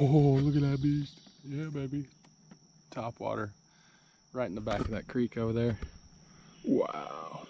Oh, look at that beast. Yeah, baby. Top water. Right in the back of that creek over there. Wow.